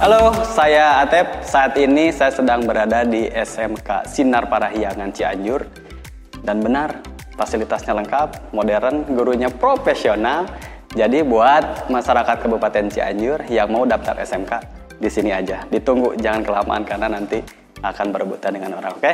Halo, saya Atep. Saat ini saya sedang berada di SMK Sinar Parahyangan Cianjur. Dan benar, fasilitasnya lengkap, modern, gurunya profesional. Jadi buat masyarakat Kabupaten Cianjur yang mau daftar SMK, di sini aja. Ditunggu, jangan kelamaan karena nanti akan berebutan dengan orang, oke?